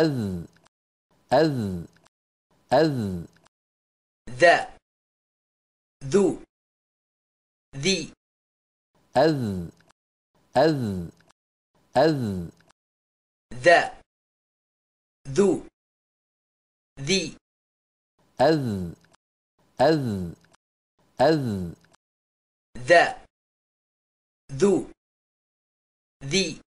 أذ أذ أذ ذا ذو ذي أذ أذ أذ ذا ذو ذي أذ أذ أذ ذا ذو ذي